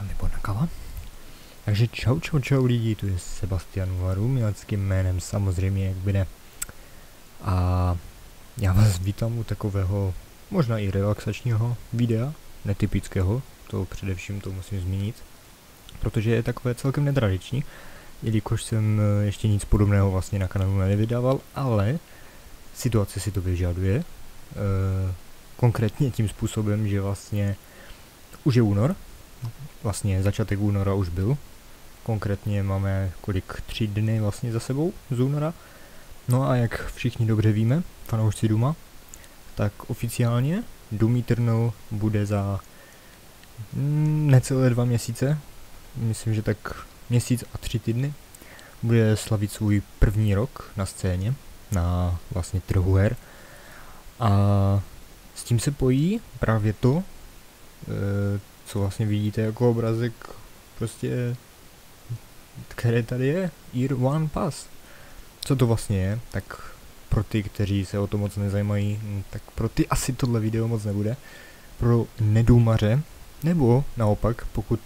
Výborná kava. Takže čau, čau, čau lidi, tu je Sebastian Varu, mileckým jménem samozřejmě, jak bude. A já vás vítám u takového, možná i relaxačního videa, netypického, to především to musím zmínit, protože je takové celkem netradiční, jelikož jsem ještě nic podobného vlastně na kanálu nevydával, ale situace si to vyžaduje. E, konkrétně tím způsobem, že vlastně už je únor, vlastně začátek února už byl, konkrétně máme kolik, tři dny vlastně za sebou z února. No a jak všichni dobře víme, fanoušci Duma, tak oficiálně Doom Eternal bude za mm, necelé dva měsíce, myslím, že tak měsíc a tři týdny, bude slavit svůj první rok na scéně, na vlastně trhu her. A s tím se pojí právě to, e, co vlastně vidíte jako obrazek, prostě, které tady je, Year One Pass. Co to vlastně je, tak pro ty, kteří se o to moc nezajímají, hm, tak pro ty asi tohle video moc nebude. Pro nedoumaře, nebo naopak, pokud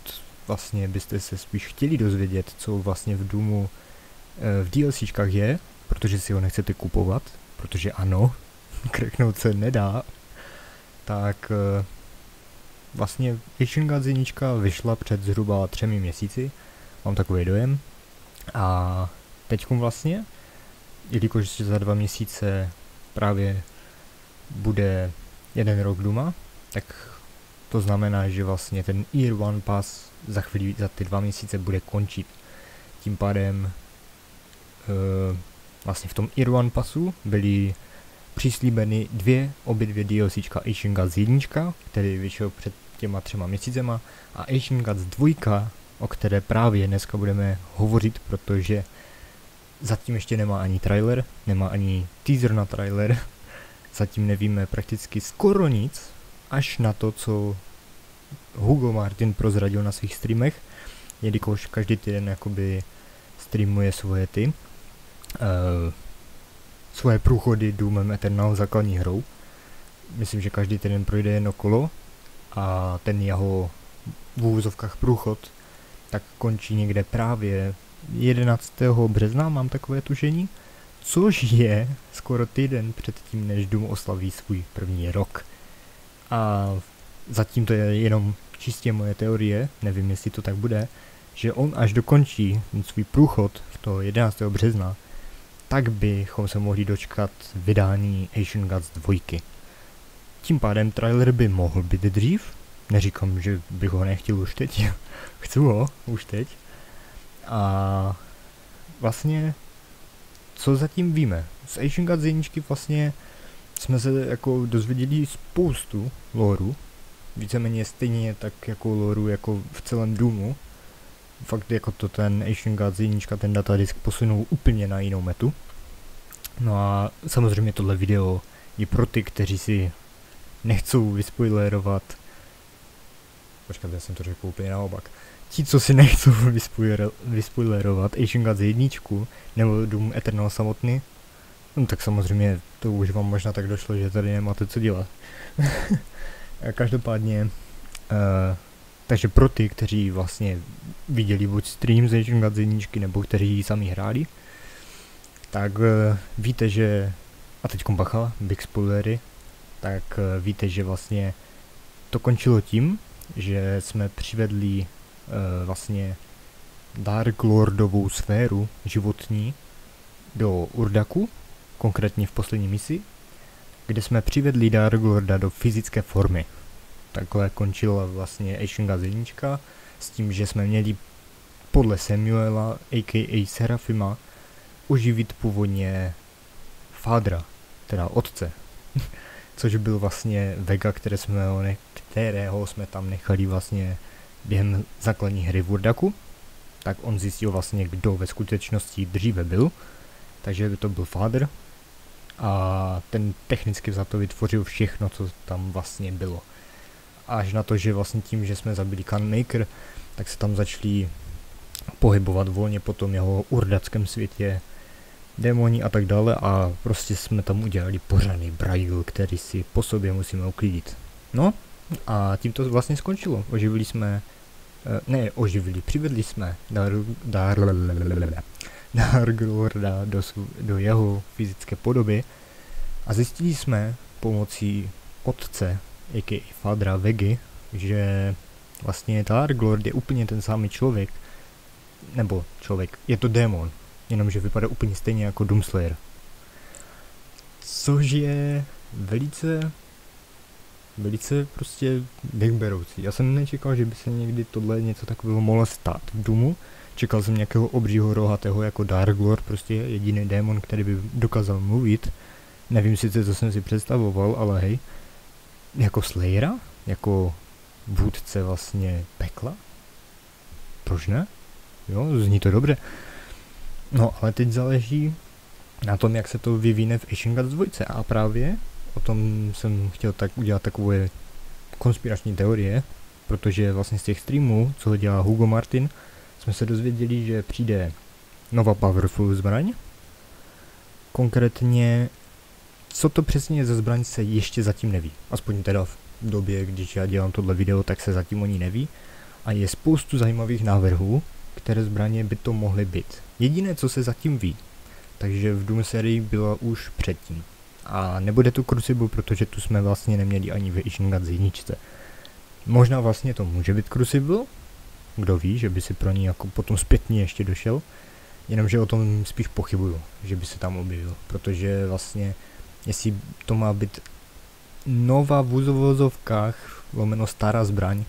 vlastně byste se spíš chtěli dozvědět, co vlastně v Doomu e, v DLCčkách je, protože si ho nechcete kupovat, protože ano, kreknout se nedá, tak e, vlastně jednička vyšla před zhruba třemi měsíci, mám takový dojem, a teďkom vlastně, jelikož za dva měsíce právě bude jeden rok Duma, tak to znamená, že vlastně ten Year One Pass za chvíli, za ty dva měsíce bude končit. Tím pádem uh, vlastně v tom One Passu byly přislíbeny dvě, obě dvě DLCčka Asian Gods 1, který vyšel před těma třema měsícema a Asian Gods 2, o které právě dneska budeme hovořit, protože zatím ještě nemá ani trailer, nemá ani teaser na trailer, zatím nevíme prakticky skoro nic, až na to, co Hugo Martin prozradil na svých streamech, jelikož každý týden jakoby streamuje svoje ty, svoje průchody Doomem Eternal základní hrou. Myslím, že každý týden projde jedno kolo a ten jeho v úvozovkách průchod tak končí někde právě 11. března, mám takové tušení, což je skoro týden před tím, než Doom oslaví svůj první rok. A zatím to je jenom čistě moje teorie, nevím, jestli to tak bude, že on až dokončí svůj průchod v toho 11. března, tak bychom se mohli dočkat vydání Asian Gods 2. Tím pádem trailer by mohl být dřív, neříkám, že bych ho nechtěl už teď, chci ho už teď. A vlastně, co zatím víme? Z Asian Gods 1 vlastně jsme se jako dozvěděli spoustu loru, víceméně stejně tak jako loru jako v celém Doomu. Fakt jako to ten Asian Gods 1, ten datadisk posunul úplně na jinou metu. No a samozřejmě tohle video je pro ty, kteří si nechcou vyspoilerovat Počkat, já jsem to řekl úplně naopak. Ti, co si nechcou vyspoiler, vyspoilerovat Asian Gods 1 nebo Doom Eternal samotný, no tak samozřejmě to už vám možná tak došlo, že tady nemáte co dělat. Každopádně, uh, takže pro ty, kteří vlastně viděli buď stream z Asian Gods 1, nebo kteří ji sami hráli, tak uh, víte, že, a teď bacha, big spoilery, tak uh, víte, že vlastně to končilo tím, že jsme přivedli uh, vlastně Dark Lordovou sféru životní do Urdaku, konkrétně v poslední misi, kde jsme přivedli Dark Lorda do fyzické formy. Takhle končila vlastně Gods 1 s tím, že jsme měli podle Samuela, a.k.a. Serafima, oživit původně Fadra, teda otce, což byl vlastně Vega, které jsme kterého jsme tam nechali vlastně během základní hry v Urdaku, tak on zjistil vlastně, kdo ve skutečnosti dříve byl, takže to byl Father a ten technicky za to vytvořil všechno, co tam vlastně bylo. Až na to, že vlastně tím, že jsme zabili Maker, tak se tam začali pohybovat volně po tom jeho urdackém světě démoni a tak dále a prostě jsme tam udělali pořádný brail, který si po sobě musíme uklidit. No a tím to vlastně skončilo. Oživili jsme, eh, ne oživili, přivedli jsme Dar, Dar, Darglorda do, do jeho fyzické podoby a zjistili jsme pomocí otce, a.k.a. Fadra Vegy, že vlastně Darglord je úplně ten samý člověk, nebo člověk, je to démon, jenomže vypadá úplně stejně jako Doomslayer. Což je velice, velice prostě dechberoucí. Já jsem nečekal, že by se někdy tohle něco takového mohlo stát v Doomu. Čekal jsem nějakého obřího rohatého jako Darklord, prostě jediný démon, který by dokázal mluvit. Nevím sice, co jsem si představoval, ale hej. Jako Slayera? Jako vůdce vlastně pekla? Proč ne? Jo, zní to dobře. No, ale teď záleží na tom, jak se to vyvine v Asian Gods 2 a právě o tom jsem chtěl tak udělat takové konspirační teorie, protože vlastně z těch streamů, co dělá Hugo Martin, jsme se dozvěděli, že přijde nová Powerful zbraň. Konkrétně, co to přesně je za zbraň, se ještě zatím neví. Aspoň teda v době, když já dělám tohle video, tak se zatím oni neví. A je spoustu zajímavých návrhů, které zbraně by to mohly být. Jediné, co se zatím ví, takže v Doom sérii byla už předtím. A nebude tu Crucible, protože tu jsme vlastně neměli ani ve Ishingat jedničce. Možná vlastně to může být Crucible, kdo ví, že by si pro ní jako potom zpětně ještě došel, jenomže o tom spíš pochybuju, že by se tam objevil, protože vlastně, jestli to má být nová v úzovozovkách, lomeno stará zbraň,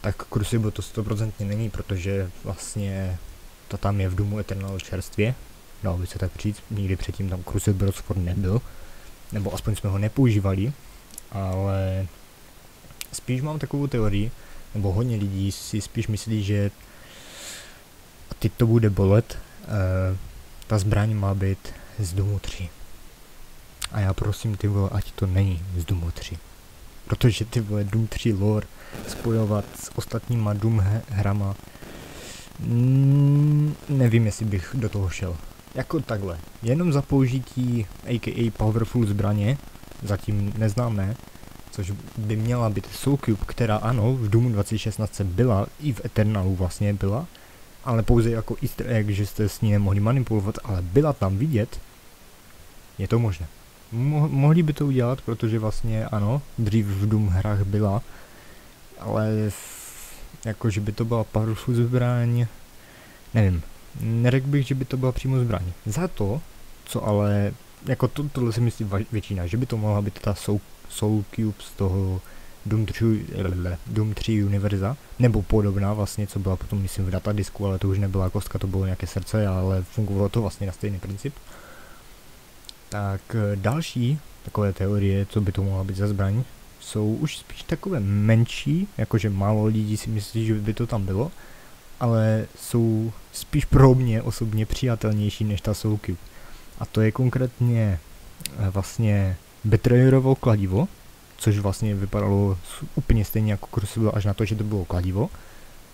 tak Crucible to 100% není, protože vlastně to tam je v Doomu Eternal čerstvě, dalo by se tak říct, nikdy předtím tam Crucible Roxford nebyl, nebo aspoň jsme ho nepoužívali, ale spíš mám takovou teorii, nebo hodně lidí si spíš myslí, že teď to bude bolet, uh, ta zbraň má být z Doomu 3. A já prosím ty vole, ať to není z Doomu 3. Protože ty vole Doom 3 lore spojovat s ostatníma Doom hrama, mm, nevím, jestli bych do toho šel. Jako takhle, jenom za použití aka Powerful zbraně, zatím neznámé, což by měla být Soulcube, která ano, v Doomu 2016 byla, i v Eternalu vlastně byla, ale pouze jako easter egg, že jste s ní nemohli manipulovat, ale byla tam vidět, je to možné. Mo- mohli by to udělat, protože vlastně ano, dřív v Doom hrách byla, ale jako, že by to byla powerful zbraň, nevím, neřekl bych, že by to byla přímo zbraň. Za to, co ale, jako to, tohle si myslí většina, že by to mohla být ta Soul, Soul Cube z toho Doom 3, Doom 3 univerza, nebo podobná vlastně, co byla potom myslím v datadisku, ale to už nebyla kostka, to bylo nějaké srdce, ale fungovalo to vlastně na stejný princip. Tak eh, další takové teorie, co by to mohla být za zbraň, jsou už spíš takové menší, jakože málo lidí si myslí, že by to tam bylo, ale jsou spíš pro mě osobně přijatelnější než ta Soulcube. A to je konkrétně eh, vlastně Betrayerovo kladivo, což vlastně vypadalo úplně stejně jako Crucible až na to, že to bylo kladivo,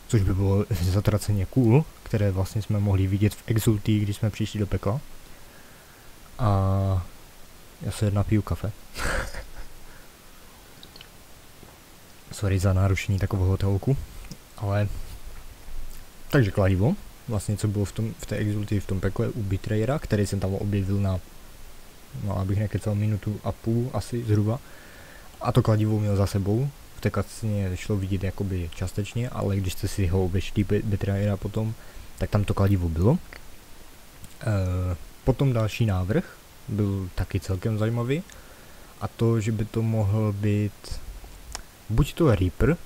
což by bylo zatraceně cool, které vlastně jsme mohli vidět v Exultii, když jsme přišli do pekla. A já se napiju kafe. Sorry za narušení takového telku, ale takže kladivo, vlastně co bylo v, tom, v té Exultii v tom pekle u Betrayera, který jsem tam objevil na, no abych nekecal minutu a půl asi zhruba. A to kladivo měl za sebou, v té kacně šlo vidět jakoby částečně, ale když jste si ho obešli Betrayera potom, tak tam to kladivo bylo. E, potom další návrh byl taky celkem zajímavý a to, že by to mohl být buď to Reaper,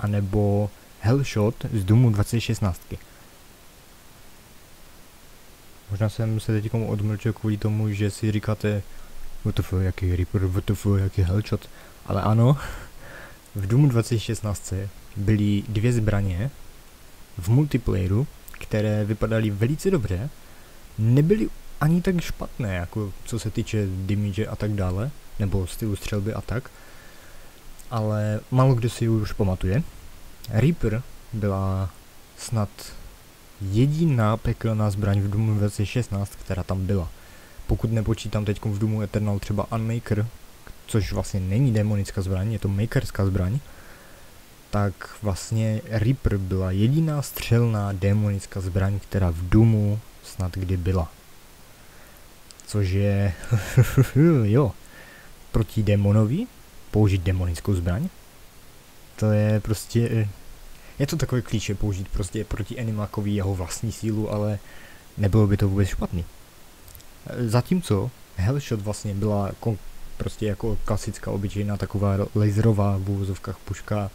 anebo Hellshot z Doomu 2016. Možná jsem se teď odmlčel kvůli tomu, že si říkáte WTF, jaký Reaper, WTF, jaký Hellshot, ale ano, v Doomu 2016 byly dvě zbraně v multiplayeru, které vypadaly velice dobře, nebyly ani tak špatné, jako co se týče damage a tak dále, nebo stylu střelby a tak, ale málo kdo si ji už pamatuje. Reaper byla snad jediná pekelná zbraň v Doomu 2016, která tam byla. Pokud nepočítám teď v Doomu Eternal třeba Unmaker, což vlastně není demonická zbraň, je to makerská zbraň, tak vlastně Reaper byla jediná střelná demonická zbraň, která v Doomu snad kdy byla. Což je, jo, proti demonovi použít demonickou zbraň. To je prostě, je to takový klíče použít prostě proti Animakovi jeho vlastní sílu, ale nebylo by to vůbec špatný. Zatímco Hellshot vlastně byla prostě jako klasická obyčejná taková laserová v úvozovkách puška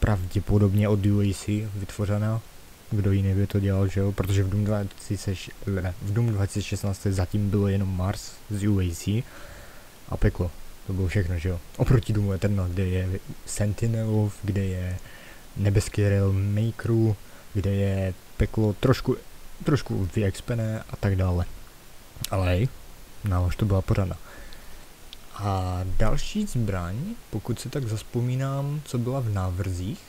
pravděpodobně od UAC vytvořená. Kdo jiný by to dělal, že jo? Protože v Doom, 20, ne, v Doom 2016 zatím bylo jenom Mars z UAC a peklo. To bylo všechno, že jo? Oproti Doomu Eternal, kde je Sentinel, kde je nebeský realm Makeru, kde je peklo trošku, trošku vyexpené a tak dále. Ale nálož to byla pořádná. A další zbraň, pokud si tak zaspomínám, co byla v návrzích,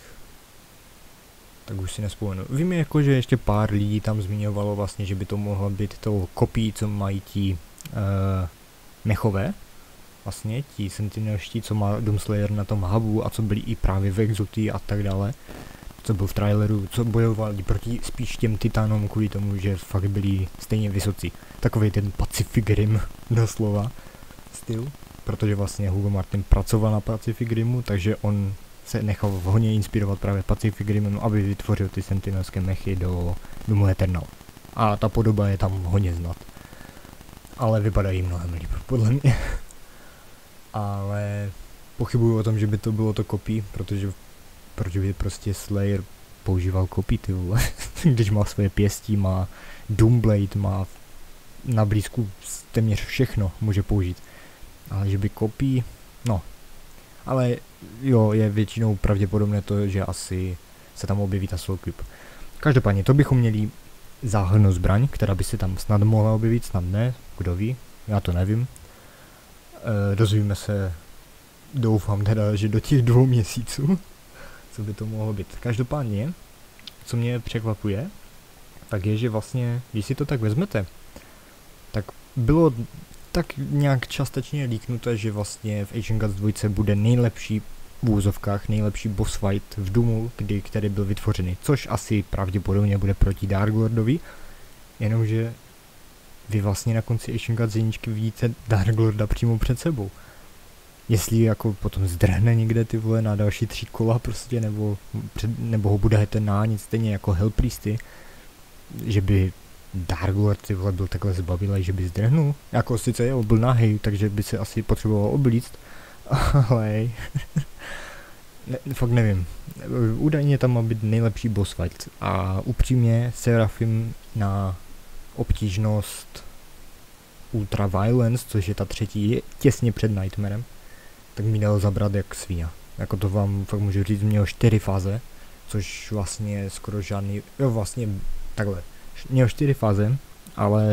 tak už si nespomenu. Vím jako, že ještě pár lidí tam zmiňovalo vlastně, že by to mohlo být to kopí, co mají ti uh, mechové, vlastně ti sentinelští, co má Doomslayer na tom hubu a co byli i právě v Exoty a tak dále, co byl v traileru, co bojovali proti spíš těm titánům kvůli tomu, že fakt byli stejně vysocí. Takový ten Pacific Rim doslova styl protože vlastně Hugo Martin pracoval na Pacific Rimu, takže on se nechal hodně inspirovat právě Pacific Rimem, aby vytvořil ty sentinelské mechy do Doomu Eternal. A ta podoba je tam hodně znat. Ale vypadají mnohem líp, podle mě. Ale pochybuju o tom, že by to bylo to kopí, protože proč by prostě Slayer používal kopí, ty vole. Když má svoje pěstí, má Doomblade, má na blízku téměř všechno může použít ale že by kopí, no. Ale jo, je většinou pravděpodobné to, že asi se tam objeví ta soul clip. Každopádně, to bychom měli záhodnou zbraň, která by se tam snad mohla objevit, snad ne, kdo ví, já to nevím. E, dozvíme se, doufám teda, že do těch dvou měsíců, co by to mohlo být. Každopádně, co mě překvapuje, tak je, že vlastně, když si to tak vezmete, tak bylo tak nějak částečně líknuté, že vlastně v Asian Gods 2 bude nejlepší v úzovkách nejlepší boss fight v Doomu, kdy, který byl vytvořený, což asi pravděpodobně bude proti Dark Lordovi, jenomže vy vlastně na konci Asian Gods 1 vidíte Dark Lorda přímo před sebou. Jestli jako potom zdrhne někde ty vole na další tři kola prostě, nebo, před, nebo ho budete nánit stejně jako Hellpriesty, že by Darkwood ty vole byl takhle zbavilej, že by zdrhnul. Jako sice je, byl nahý, takže by se asi potřeboval oblíct, ale ne, fakt nevím. Údajně tam má být nejlepší boss fight a upřímně Serafim na obtížnost Ultra Violence, což je ta třetí, je těsně před Nightmarem, tak mi dal zabrat jak svíja. Jako to vám fakt můžu říct, měl čtyři fáze, což vlastně skoro žádný, jo vlastně takhle, měl čtyři fáze, ale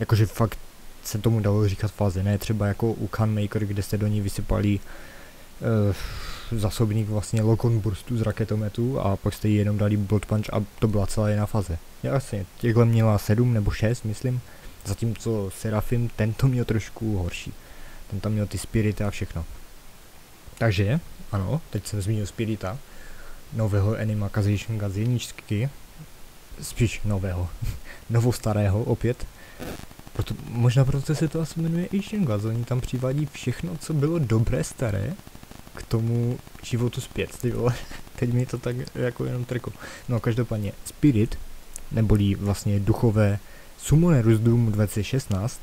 jakože fakt se tomu dalo říkat fáze, ne třeba jako u Maker, kde jste do ní vysypali uh, zásobník vlastně Lokon Burstu z raketometu a pak jste jí jenom dali Blood Punch a to byla celá jedna fáze. Jasně, těchhle měla sedm nebo šest, myslím, zatímco Serafim, tento měl trošku horší. Ten tam měl ty spirity a všechno. Takže, ano, teď jsem zmínil Spirita, nového Anima Kazation Gaz spíš nového, novo starého opět. Proto, možná proto se to asi jmenuje Asian Glass, oni tam přivádí všechno, co bylo dobré, staré, k tomu životu zpět, ty vole. Teď mi to tak jako jenom trko. No každopádně Spirit, neboli vlastně duchové Summoneru z Doomu 2016,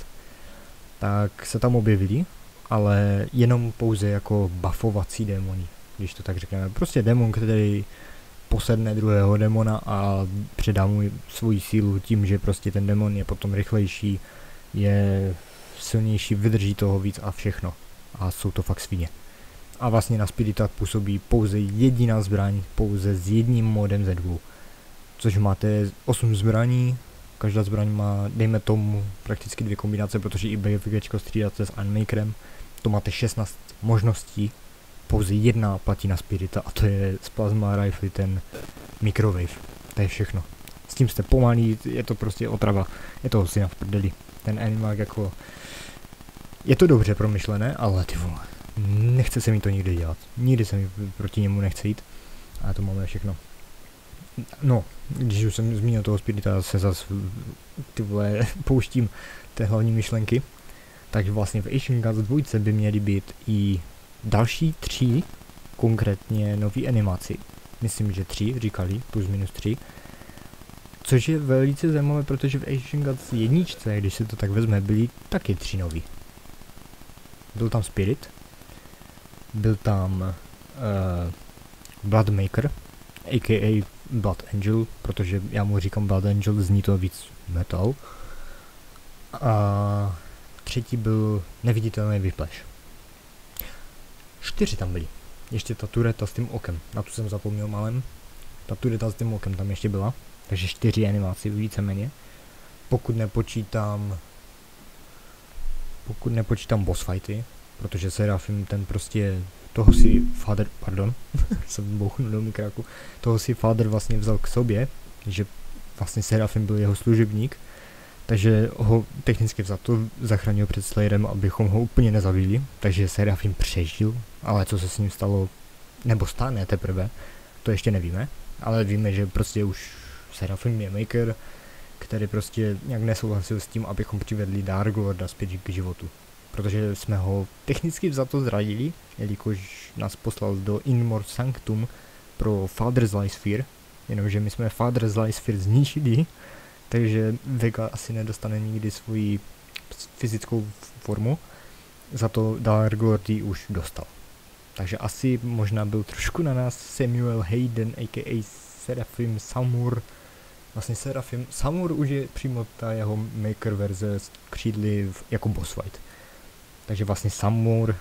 tak se tam objevili, ale jenom pouze jako buffovací démoni, když to tak řekneme. Prostě démon, který posedne druhého demona a předá mu svoji sílu tím, že prostě ten demon je potom rychlejší, je silnější, vydrží toho víc a všechno. A jsou to fakt svině. A vlastně na Spiritat působí pouze jediná zbraň, pouze s jedním modem ze dvou. Což máte 8 zbraní, každá zbraň má, dejme tomu, prakticky dvě kombinace, protože i BFG střídáte s Unmakerem, to máte 16 možností pouze jedna platí na Spirita a to je z Plasma Rifle ten Microwave. To je všechno. S tím jste pomalý, je to prostě otrava. Je to syna v prdeli. Ten animák jako... Je to dobře promyšlené, ale ty vole, nechce se mi to nikdy dělat. Nikdy se mi proti němu nechce jít. A to máme všechno. No, když už jsem zmínil toho Spirita, se zase ty vole pouštím té hlavní myšlenky. Takže vlastně v Asian Gods 2 by měly být i další tři, konkrétně nový animaci. Myslím, že tři, říkali, plus minus tři. Což je velice zajímavé, protože v Asian Gods jedničce, když se to tak vezme, byly taky tři nový. Byl tam Spirit, byl tam uh, Bloodmaker, a.k.a. Blood Angel, protože já mu říkám Blood Angel, zní to víc metal. A třetí byl neviditelný vypleš. Čtyři tam byli. Ještě ta tureta s tím okem, na tu jsem zapomněl malem. Ta tureta s tím okem tam ještě byla, takže čtyři animaci víceméně. Pokud nepočítám pokud nepočítám boss fighty, protože Serafim ten prostě toho si father, pardon, jsem bouchnul do mikráku, toho si father vlastně vzal k sobě, že vlastně Serafim byl jeho služebník, takže ho technicky za to zachránil před Slayerem, abychom ho úplně nezabili, takže Serafim přežil, ale co se s ním stalo, nebo stane teprve, to ještě nevíme, ale víme, že prostě už Serafim je maker, který prostě nějak nesouhlasil s tím, abychom přivedli Dark Lorda zpět k životu. Protože jsme ho technicky za to zradili, jelikož nás poslal do Inmor Sanctum pro Father's Life Sphere, jenomže my jsme Father's Life Sphere zničili, takže Vega asi nedostane nikdy svoji fyzickou formu, za to Dark Lordy už dostal. Takže asi možná byl trošku na nás Samuel Hayden, a.k.a. Seraphim Samur. Vlastně Seraphim Samur už je přímo ta jeho maker verze z křídly jako boss fight. Takže vlastně Samur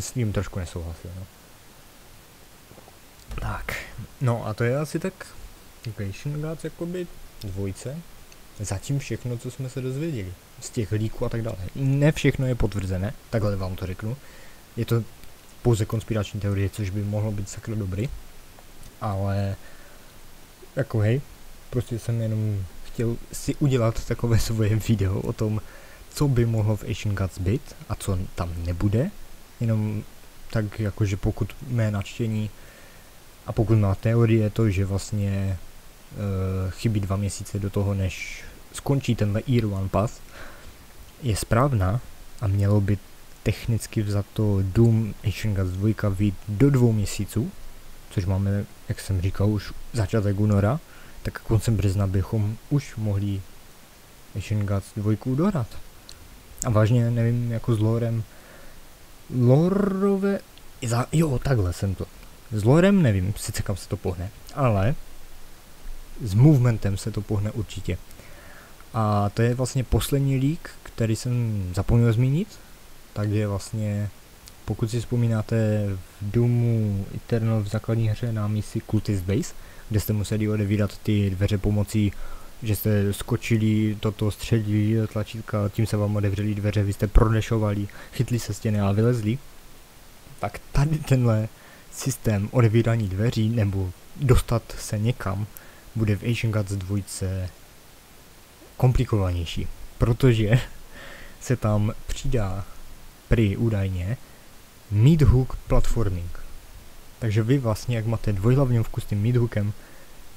s ním trošku nesouhlasil. No. Tak, no a to je asi tak Vacation Gods jakoby dvojce. Zatím všechno, co jsme se dozvěděli. Z těch líků a tak dále. Ne všechno je potvrzené, takhle vám to řeknu. Je to pouze konspirační teorie, což by mohlo být sakra dobrý. Ale jako hej, prostě jsem jenom chtěl si udělat takové svoje video o tom, co by mohlo v Asian Gods být a co tam nebude. Jenom tak jakože pokud mé načtení a pokud má teorie to, že vlastně uh, chybí dva měsíce do toho, než skončí tenhle One Pass, je správná a mělo by technicky to Doom Asian Gods 2 být do dvou měsíců, což máme, jak jsem říkal, už začátek února, tak koncem března bychom už mohli Asian Gods 2 dohrát. A vážně nevím, jako s lorem. Lorové... Jo, takhle jsem to. S lorem nevím, sice kam se to pohne, ale s movementem se to pohne určitě. A to je vlastně poslední leak, který jsem zapomněl zmínit, takže vlastně, pokud si vzpomínáte v Doomu Eternal v základní hře na misi Cultist Base, kde jste museli odevírat ty dveře pomocí že jste skočili, toto středili tlačítka, tím se vám otevřeli dveře, vy jste prodešovali, chytli se stěny a vylezli, tak tady tenhle systém odevírání dveří nebo dostat se někam bude v Asian Gods 2 komplikovanější, protože se tam přidá prý údajně midhook platforming. Takže vy vlastně, jak máte dvojhlavňovku s tím midhookem,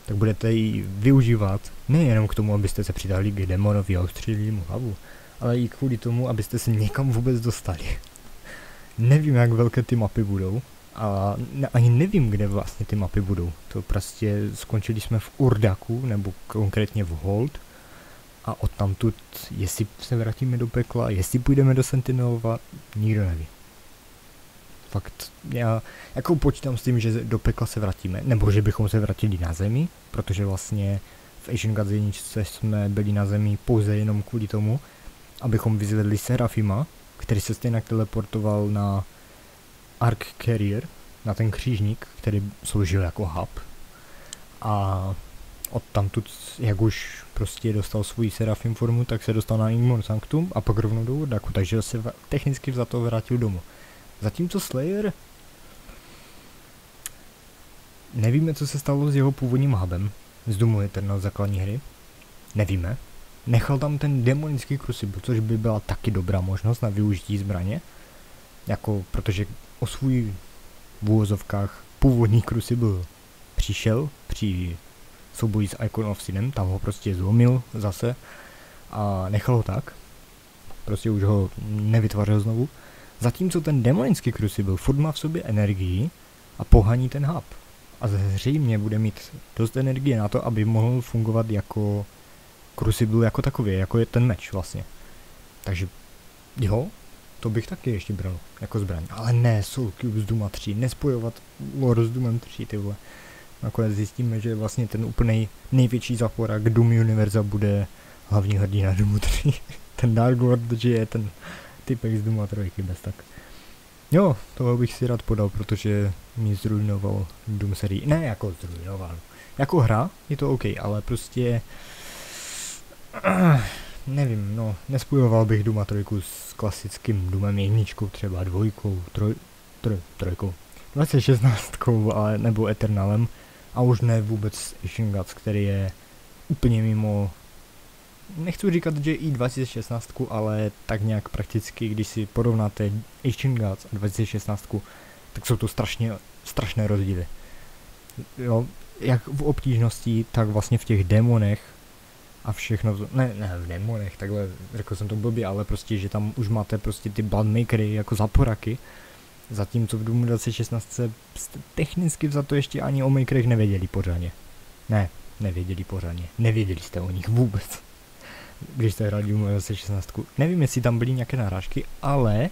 tak budete ji využívat nejenom k tomu, abyste se přidali k demonovi a ustřelili mu hlavu, ale i kvůli tomu, abyste se někam vůbec dostali. nevím, jak velké ty mapy budou, a ne, ani nevím, kde vlastně ty mapy budou. To prostě skončili jsme v Urdaku, nebo konkrétně v Hold, a odtamtud, jestli se vrátíme do pekla, jestli půjdeme do Sentinelova, nikdo neví fakt, já jako počítám s tím, že do pekla se vrátíme, nebo že bychom se vrátili na zemi, protože vlastně v Asian Gods 1 jsme byli na zemi pouze jenom kvůli tomu, abychom vyzvedli Serafima, který se stejně teleportoval na Ark Carrier, na ten křížník, který sloužil jako hub. A od tamtud, jak už prostě dostal svůj Serafim formu, tak se dostal na Inmon Sanctum a pak rovnou do Urdaku, takže se technicky za to vrátil domů. Zatímco Slayer... Nevíme, co se stalo s jeho původním hubem. z Doomu Eternal základní hry. Nevíme. Nechal tam ten demonický krucibil, což by byla taky dobrá možnost na využití zbraně. Jako, protože o svůj v úvozovkách původní krucibil přišel při souboji s Icon of Sinem, tam ho prostě zlomil zase a nechal ho tak. Prostě už ho nevytvářel znovu. Zatímco ten demonický krucibil furt má v sobě energii a pohaní ten hub. A zřejmě bude mít dost energie na to, aby mohl fungovat jako krucibil jako takový, jako je ten meč vlastně. Takže jo, to bych taky ještě bral jako zbraň. Ale ne Soul Cube z Duma 3, nespojovat lore s Doomem 3, ty vole. Nakonec zjistíme, že vlastně ten úplný největší zaporák Doom Univerza bude hlavní hrdina Doomu 3. ten Dark Lord, že je ten typek z Dooma 3 bez tak. Jo, toho bych si rád podal, protože mi zrujnoval Doom sérii. Ne, jako zrujnoval. Jako hra je to OK, ale prostě... Nevím, no, nespojoval bych Duma 3 s klasickým Doomem jedničkou, třeba dvojkou, troj, troj, trojkou, 2016, ale nebo Eternalem a už ne vůbec Gods, který je úplně mimo nechci říkat, že i 2016, ale tak nějak prakticky, když si porovnáte Asian Gods a 2016, tak jsou to strašně, strašné rozdíly. Jo, jak v obtížnosti, tak vlastně v těch demonech a všechno, ne, ne v demonech, takhle řekl jsem to blbě, ale prostě, že tam už máte prostě ty bloodmakery jako zaporaky, zatímco v Doomu 2016 jste technicky za to ještě ani o makerech nevěděli pořádně. Ne, nevěděli pořádně, nevěděli jste o nich vůbec když jste hráli Doom 2016. Nevím, jestli tam byly nějaké narážky, ale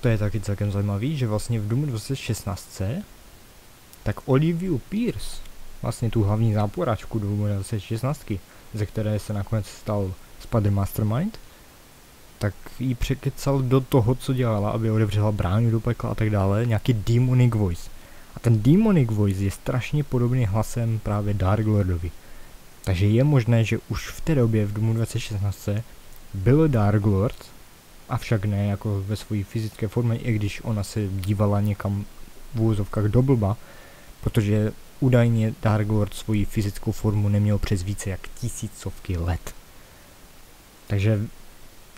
to je taky celkem zajímavý, že vlastně v Doom 2016 tak Olivia Pierce, vlastně tu hlavní záporačku Doom 2016, ze které se nakonec stal Spider Mastermind, tak ji překecal do toho, co dělala, aby odevřela bránu do pekla a tak dále, nějaký demonic voice. A ten demonic voice je strašně podobný hlasem právě Dark Lordovi. Takže je možné, že už v té době v Doomu 2016 byl Dark Lord, avšak ne jako ve své fyzické formě, i když ona se dívala někam v úvozovkách do blba, protože údajně Dark Lord svoji fyzickou formu neměl přes více jak tisícovky let. Takže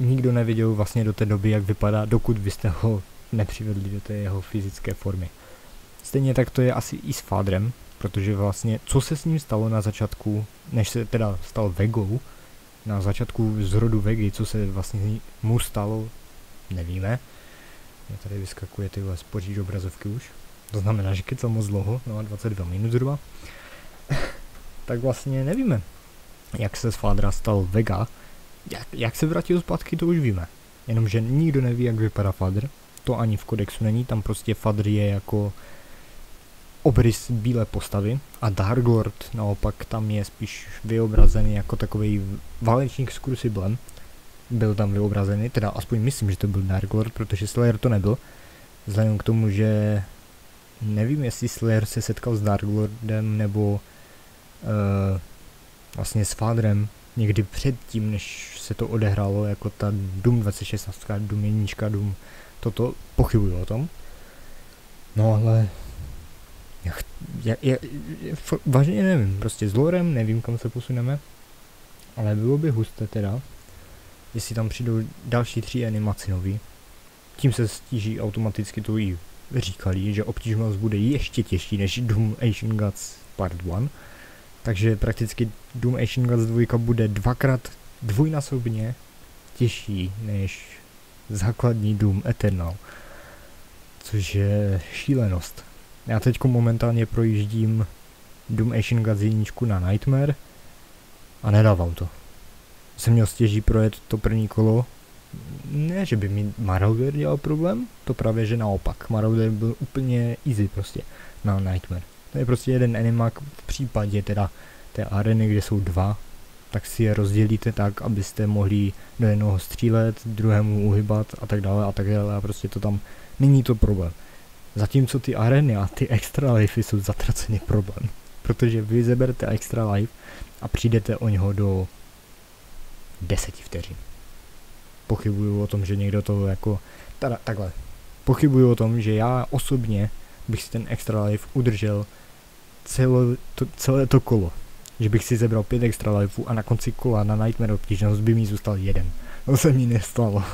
nikdo nevěděl vlastně do té doby, jak vypadá, dokud vy jste ho nepřivedli do té jeho fyzické formy. Stejně tak to je asi i s Fadrem, protože vlastně, co se s ním stalo na začátku, než se teda stal Vegou, na začátku zrodu Vegy, co se vlastně mu stalo, nevíme. Mě tady vyskakuje tyhle spoříš obrazovky už. To znamená, že kecal moc dlouho, no a 22 minut zhruba. tak vlastně nevíme, jak se z Fadra stal Vega. Jak, jak se vrátil zpátky, to už víme. Jenomže nikdo neví, jak vypadá Fadr. To ani v kodexu není, tam prostě Fadr je jako obrys bílé postavy a Dark Lord naopak tam je spíš vyobrazený jako takový válečník s krusiblem. Byl tam vyobrazený, teda aspoň myslím, že to byl Dark Lord, protože Slayer to nebyl. Vzhledem k tomu, že nevím, jestli Slayer se setkal s Dark Lordem nebo uh, vlastně s Fadrem někdy předtím, než se to odehrálo jako ta Doom 2016, Doom 1, Doom, toto pochybuju o tom. No ale já, já, já, vážně nevím, prostě s lorem nevím, kam se posuneme, ale bylo by husté teda, jestli tam přijdou další tři animaci nový. Tím se stíží automaticky to i říkali, že obtížnost bude ještě těžší než Doom Asian Gods Part 1. Takže prakticky Doom Asian Gods 2 bude dvakrát dvojnásobně těžší než základní Doom Eternal. Což je šílenost. Já teď momentálně projíždím Doom Asian Gods na Nightmare a nedávám to. Jsem měl stěží projet to první kolo. Ne, že by mi Marauder dělal problém, to právě že naopak. Marauder byl úplně easy prostě na Nightmare. To je prostě jeden animák v případě teda té areny, kde jsou dva, tak si je rozdělíte tak, abyste mohli do jednoho střílet, druhému uhybat a tak dále a tak dále a prostě to tam není to problém. Zatímco ty areny a ty extra life jsou zatracený problém. Protože vy zeberete extra life a přijdete o něho do 10 vteřin. Pochybuju o tom, že někdo to jako... Teda, takhle. Pochybuju o tom, že já osobně bych si ten extra life udržel celé to, celé to kolo. že bych si zebral pět extra lifeů a na konci kola na Nightmare obtížnost by mi zůstal jeden. To se mi nestalo.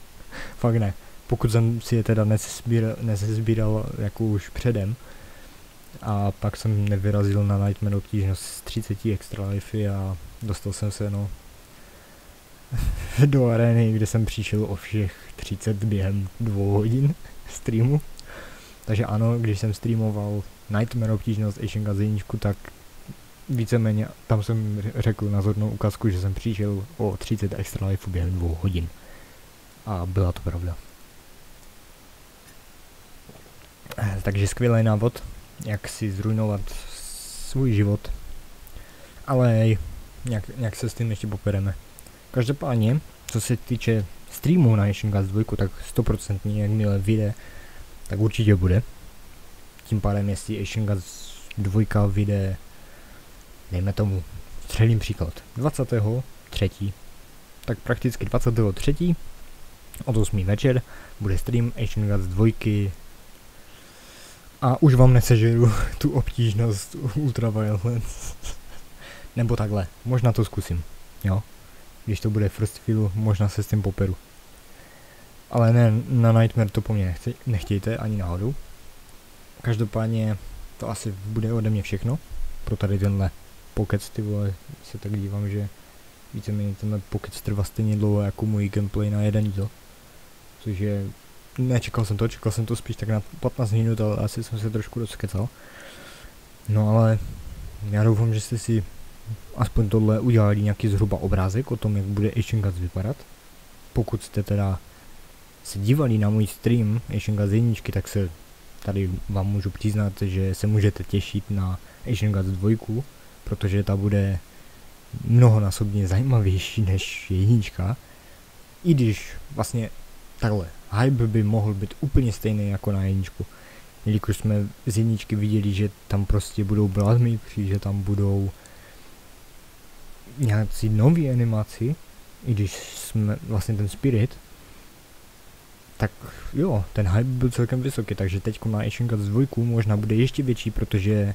Fakt ne. Pokud jsem si je teda nesbíral, nesbíral jako už předem, a pak jsem nevyrazil na Nightmare obtížnost s 30 extra lifey a dostal jsem se no do arény, kde jsem přišel o všech 30 během dvou hodin streamu. Takže ano, když jsem streamoval Nightmare obtížnost Asian Gaziničku, tak víceméně tam jsem řekl nazornou ukázku, že jsem přišel o 30 extra life během dvou hodin. A byla to pravda. Eh, takže skvělý návod, jak si zrujnovat svůj život. Ale nějak, nějak se s tím ještě popereme. Každopádně, co se týče streamu na Nation Gas 2, tak 100% jakmile vyjde, tak určitě bude. Tím pádem, jestli Asian Gas 2 vyjde, dejme tomu, střelím příklad, 23. tak prakticky 23. od 8. večer bude stream Asian Gods 2 a už vám nesežeru tu obtížnost Ultraviolence. Nebo takhle, možná to zkusím, jo. Když to bude first feel, možná se s tím poperu. Ale ne, na Nightmare to po mně nechce, nechtějte ani náhodou. Každopádně to asi bude ode mě všechno. Pro tady tenhle pokec, ty vole, se tak dívám, že víceméně tenhle pokec trvá stejně dlouho jako můj gameplay na jeden díl. Což je nečekal jsem to, čekal jsem to spíš tak na 15 minut, ale asi jsem se trošku rozkecal. No ale já doufám, že jste si aspoň tohle udělali nějaký zhruba obrázek o tom, jak bude Asian Gods vypadat. Pokud jste teda se dívali na můj stream Asian Gods 1, tak se tady vám můžu přiznat, že se můžete těšit na Asian Gods 2, protože ta bude mnohonásobně zajímavější než jednička. I když vlastně takhle, hype by mohl být úplně stejný jako na jedničku. Jelikož jsme z jedničky viděli, že tam prostě budou blazmy, že tam budou nějací nový animaci, i když jsme vlastně ten Spirit, tak jo, ten hype byl celkem vysoký, takže teď na Asian Gods 2 možná bude ještě větší, protože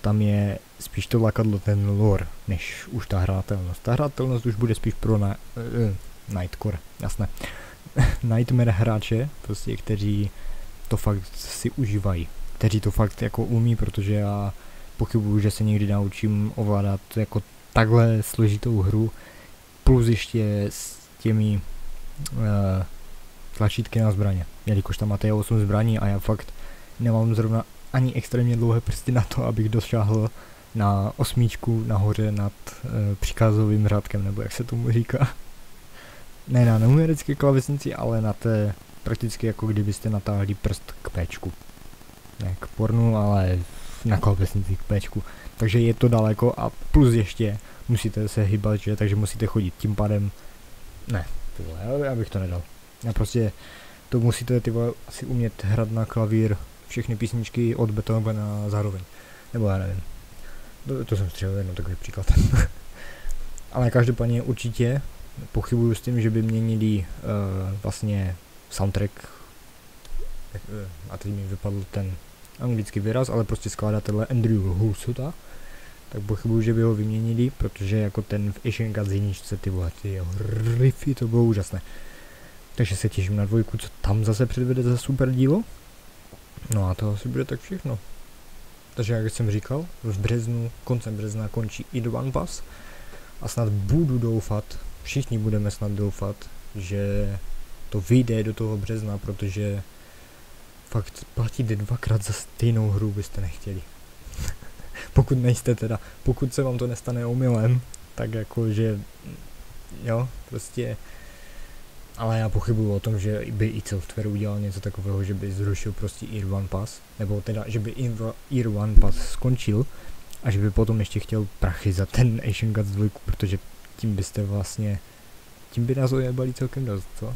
tam je spíš to lakadlo ten lore, než už ta hratelnost. Ta hratelnost už bude spíš pro na, uh, Nightcore, jasné. Nightmare hráče, prostě, kteří to fakt si užívají, kteří to fakt jako umí, protože já pochybuju, že se někdy naučím ovládat jako takhle složitou hru, plus ještě s těmi uh, tlačítky na zbraně, jelikož tam máte 8 zbraní a já fakt nemám zrovna ani extrémně dlouhé prsty na to, abych dosáhl na osmičku nahoře nad uh, příkazovým řádkem, nebo jak se tomu říká ne na numerické klavesnici, ale na té prakticky jako kdybyste natáhli prst k péčku. Ne k pornu, ale na klavesnici k péčku. Takže je to daleko a plus ještě musíte se hýbat, že, takže musíte chodit. Tím pádem, ne, ty vole, já bych to nedal. Já prostě, to musíte ty vole, asi umět hrát na klavír všechny písničky od Beethovena zároveň. Nebo já nevím. To, to jsem střelil jenom takový příklad. Ale každopádně určitě pochybuju s tím, že by měnili uh, vlastně soundtrack, uh, a teď mi vypadl ten anglický výraz, ale prostě skladatelé Andrew Hulsuta, tak pochybuju, že by ho vyměnili, protože jako ten v Asian Gods jedničce, ty vole, ty jeho riffy, to bylo úžasné. Takže se těším na dvojku, co tam zase předvede za super dílo. No a to asi bude tak všechno. Takže jak jsem říkal, v březnu, koncem března končí i One Pass a snad budu doufat, všichni budeme snad doufat, že to vyjde do toho března, protože fakt platit dvakrát za stejnou hru byste nechtěli. pokud nejste teda, pokud se vám to nestane omylem, tak jako, že jo, prostě ale já pochybuju o tom, že by i software udělal něco takového, že by zrušil prostě Ear One Pass, nebo teda, že by Ear One Pass skončil a že by potom ještě chtěl prachy za ten Asian Gods 2, protože tím byste vlastně, tím by nás ojebali celkem dost, co?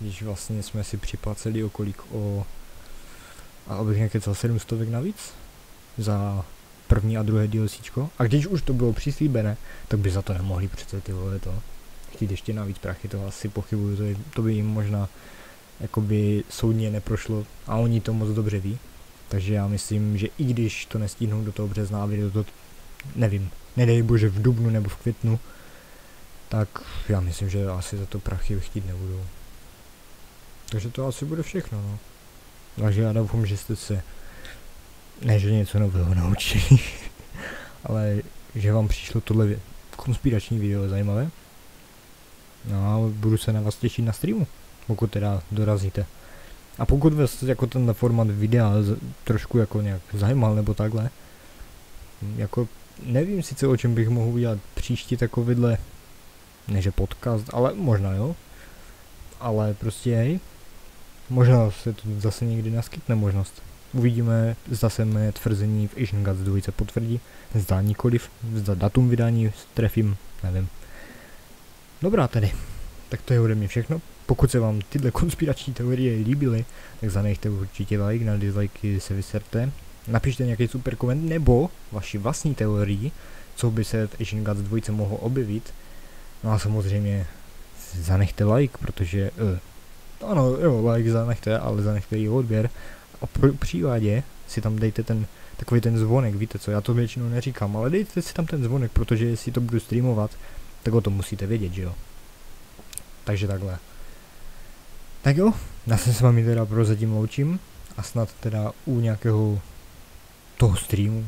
Když vlastně jsme si připlaceli o kolik o, a abych nekecal 700 navíc za první a druhé DLCčko. A když už to bylo přislíbené, tak by za to nemohli přece ty vole to chtít ještě navíc prachy, to asi pochybuju, to, je, to by jim možná jakoby soudně neprošlo a oni to moc dobře ví. Takže já myslím, že i když to nestihnou do toho března a vyjde to nevím, nedej bože v dubnu nebo v květnu, tak já myslím, že asi za to prachy chtít nebudou. Takže to asi bude všechno, no. Takže já doufám, že jste se ne, že něco nového naučili, ale že vám přišlo tohle konspirační video zajímavé. No a budu se na vás těšit na streamu, pokud teda dorazíte. A pokud vás jako ten format videa trošku jako nějak zajímal nebo takhle, jako nevím sice o čem bych mohl udělat příští takovýhle, neže podcast, ale možná jo. Ale prostě hej, možná se to zase někdy naskytne možnost. Uvidíme, zda se mé tvrzení v Asian Gods 2 potvrdí, zda nikoliv, zda datum vydání trefím, nevím. Dobrá tedy, tak to je ode mě všechno. Pokud se vám tyhle konspirační teorie líbily, tak zanechte určitě like, na dislikey se vyserte. Napište nějaký super koment nebo vaši vlastní teorii, co by se v Asian Gods 2 mohlo objevit. No a samozřejmě zanechte like, protože, uh, ano, jo, like zanechte, ale zanechte i odběr. A po případě si tam dejte ten, takový ten zvonek, víte co, já to většinou neříkám, ale dejte si tam ten zvonek, protože jestli to budu streamovat, tak o tom musíte vědět, že jo. Takže takhle. Tak jo, já se s vámi teda prozatím loučím a snad teda u nějakého toho streamu,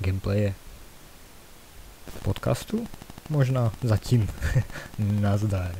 gameplaye, podcastu, možná zatím. Nazdar.